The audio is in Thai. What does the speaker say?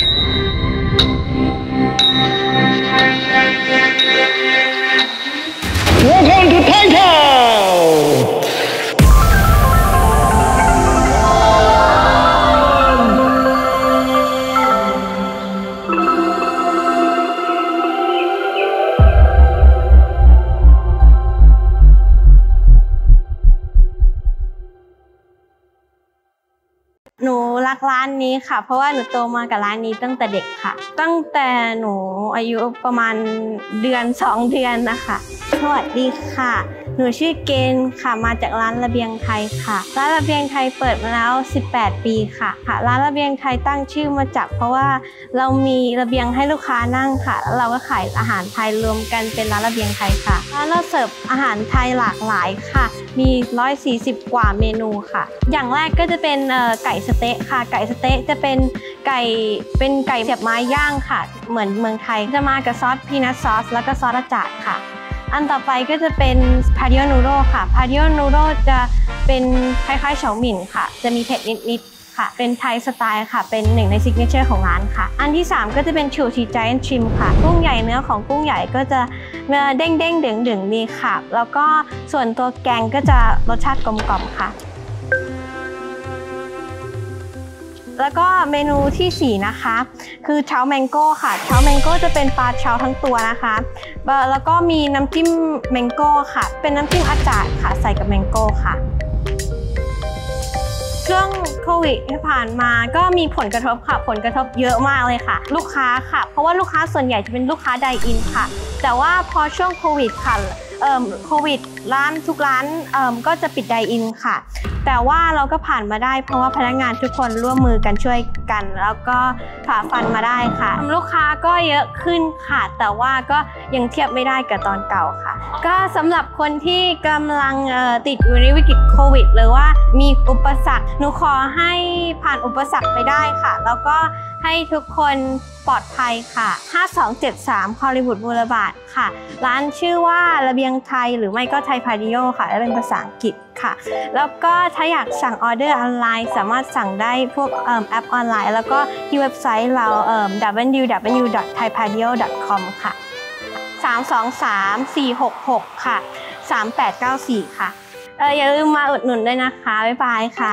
you หนูรักร้านนี้ค่ะ เพราะว่าหนูโตมากับร้านนี้ตั้งแต่เด็กค่ะ ตั้งแต่หนูอายุประมาณเดือน 2 เดือนนะคะ สวัสดีค่ะ หนูชื่อเกณฑ์ค่ะมาจากร้านระเบียงไทยค่ะ ร้านระเบียงไทยเปิดมาแล้ว 18 ปีค่ะค่ะ ร้านระเบียงไทยตั้งชื่อมาจาก เพราะว่าเรามีระเบียงให้ลูกค้านั่งค่ะแล้วเราก็ขายอาหารไทยรวมกันเป็นร้านระเบียงไทยค่ะร้านเราเสิร์ฟอาหารไทยหลากหลายค่ะ มี 140 กว่าเมนูค่ะ อย่างแรกก็จะเป็นไก่สะเต๊ะค่ะ ไก่สะเต๊ะจะเป็นไก่เป็นไก่เสียบไม้ย่างค่ะ เหมือนเมืองไทยจะมากับซอส peanut sauce แล้วก็ซอสอาจาดค่ะ อันต่อไปก็จะเป็นพา d ิโอนูโรค่ะพา d ิโอนูโรจะเป็นคล้ายๆ chow mein ค่ะ จะมีเผ็ดนิดๆค่ะ เป็น Thai style ค่ะ เป็นหนึ่งใน signature ของร้านค่ะ อันที่ 3 ก็จะเป็นชูชีจ i อนชิมค่ะ กุ้งใหญ่เนื้อของกุ้งใหญ่ก็จะเนื้อเด้งเด้งๆเดึงดึงๆดีค่ะ แล้วก็ส่วนตัวแกงก็จะรสชาติกลมกล่อมค่ะ แล้วก็เมนูทีสี่ 4 นะคะ คือ trout mango ค่ะ trout mango จะเป็นปลาเช้าทั้งตัวนะคะ แล้วก็มีน้ำจิ้ม mango ค่ะ เป็นน้ำจิ้มอาจารย์ค่ะ ใส่กับ mango ค่ะ ช่วงโควิดที่ผ่านมาก็มีผลกระทบค่ะ ผลกระทบเยอะมากเลยค่ะ ลูกค้าค่ะ เพราะว่าลูกค้าส่วนใหญ่จะเป็นลูกค้า dine-in ค่ะ แต่ว่าพอช่วงโควิดค่ะโควิดร้านทุกร้านก็จะปิดไดอินค่ะ แต่ว่าเราก็ผ่านมาได้ เพราะว่าพนักงานทุกคนร่วมมือกันช่วยกัน แล้วก็ฝ่าฟันมาได้ค่ะ ลูกค้าก็เยอะขึ้นค่ะ แต่ว่าก็ยังเทียบไม่ได้กับตอนเก่าค่ะ ก็สำหรับคนที่กำลังติดอยู่ในวิกฤตโควิด หรือว่ามีอุปสรรคหนูขอให้ผ่านอุปสรรคไปได้ค่ะ แล้วก็ให้ทุกคนปลอดภัยค่ะ 5273 Hollywood Boulevard ค่ะ ร้านชื่อว่าระเบียงไทยหรือไม่ก็ Thai Patio ค่ะ และเป็นภาษาอังกฤษ ค่ะ แล้วก็ถ้าอยากสั่งออเดอร์ออนไลน์ สามารถสั่งได้พวกแอปออนไลน์ แล้วก็ที่เว็บไซต์เรา www.thaipatio.com ค่ะ 323 466 ค่ะ 3894 ค่ะเอออย่าลืมมาอุดหนุนด้วยนะคะ บ๊ายบายค่ะ